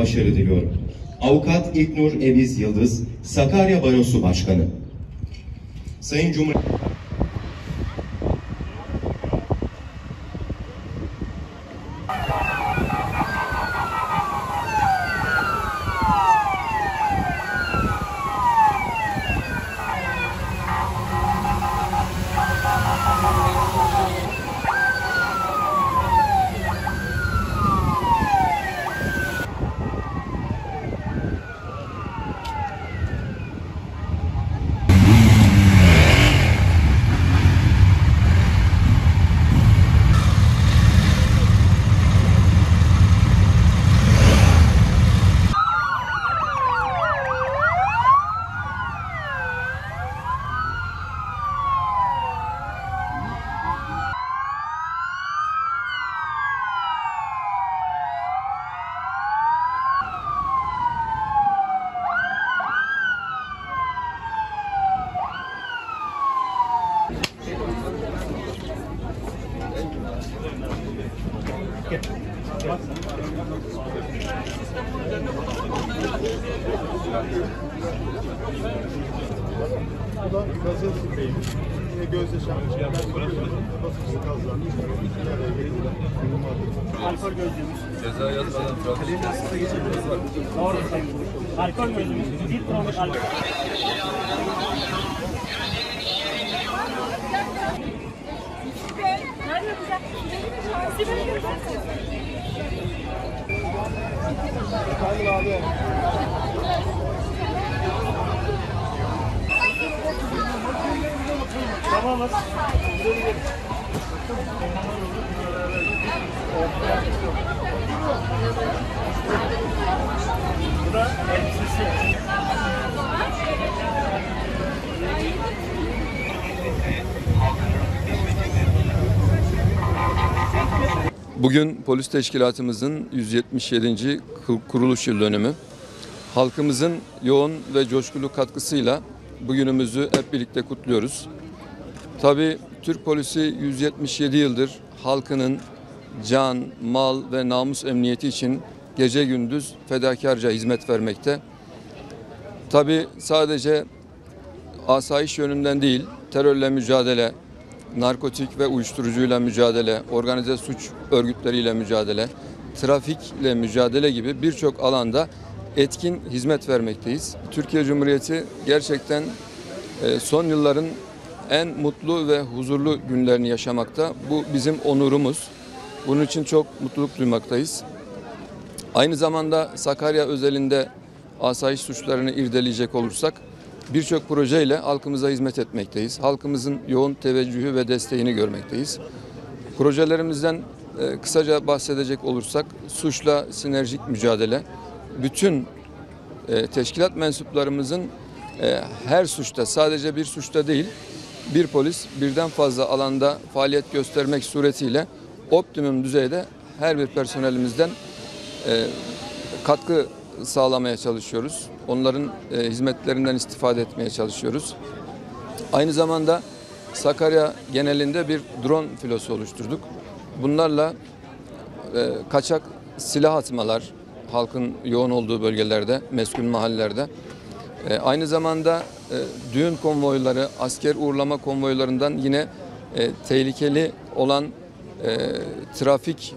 başarı diliyorum. Avukat İlknur Eviz Yıldız, Sakarya Barosu Başkanı. Sayın Cumhur Bu da Gazetesi Bey'in ve Gözde Şahin. Basınçlı kazlar. Alkol gözlüğümüz. Ceza yazmadan trafik Doğru sayın. Alkol gözlüğümüz. Bir promil alkol. Nerede yapacak? Sibel'e götürsene. Tamamız. Bu Bugün polis teşkilatımızın 177. kur- kuruluş yıl dönümü. Halkımızın yoğun ve coşkulu katkısıyla bugünümüzü hep birlikte kutluyoruz. Tabii Türk polisi 177 yıldır halkının can, mal ve namus emniyeti için gece gündüz fedakarca hizmet vermekte. Tabii sadece asayiş yönünden değil, terörle mücadele, narkotik ve uyuşturucuyla mücadele, organize suç örgütleriyle mücadele, trafikle mücadele gibi birçok alanda etkin hizmet vermekteyiz. Türkiye Cumhuriyeti gerçekten e, son yılların en mutlu ve huzurlu günlerini yaşamakta. Bu bizim onurumuz. Bunun için çok mutluluk duymaktayız. Aynı zamanda Sakarya özelinde asayiş suçlarını irdeleyecek olursak birçok projeyle halkımıza hizmet etmekteyiz. Halkımızın yoğun teveccühü ve desteğini görmekteyiz. Projelerimizden e, kısaca bahsedecek olursak suçla sinerjik mücadele, bütün e, teşkilat mensuplarımızın e, her suçta sadece bir suçta değil bir polis birden fazla alanda faaliyet göstermek suretiyle optimum düzeyde her bir personelimizden katkı sağlamaya çalışıyoruz. Onların e, hizmetlerinden istifade etmeye çalışıyoruz. Aynı zamanda Sakarya genelinde bir drone filosu oluşturduk. Bunlarla e, kaçak silah atmalar halkın yoğun olduğu bölgelerde, meskun mahallelerde. E, aynı zamanda e, düğün konvoyları, asker uğurlama konvoylarından yine e, tehlikeli olan e, trafik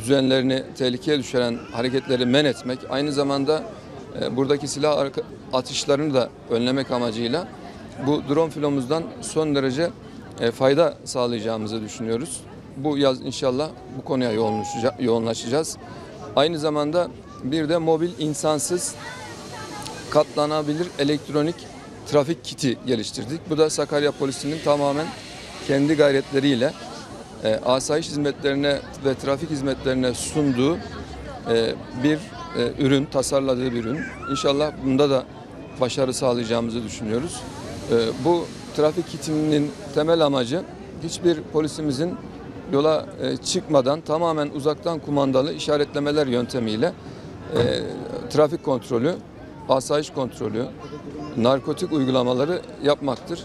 düzenlerini tehlikeye düşüren hareketleri men etmek, aynı zamanda e, buradaki silah atışlarını da önlemek amacıyla bu drone filomuzdan son derece e, fayda sağlayacağımızı düşünüyoruz. Bu yaz inşallah bu konuya yoğunlaşaca- yoğunlaşacağız. Aynı zamanda bir de mobil insansız katlanabilir elektronik trafik kiti geliştirdik. Bu da Sakarya Polisi'nin tamamen kendi gayretleriyle e, asayiş hizmetlerine ve trafik hizmetlerine sunduğu e, bir e, ürün, tasarladığı bir ürün. İnşallah bunda da başarı sağlayacağımızı düşünüyoruz. E, bu trafik kitinin temel amacı hiçbir polisimizin yola e, çıkmadan tamamen uzaktan kumandalı işaretlemeler yöntemiyle e, trafik kontrolü, asayiş kontrolü, narkotik uygulamaları yapmaktır.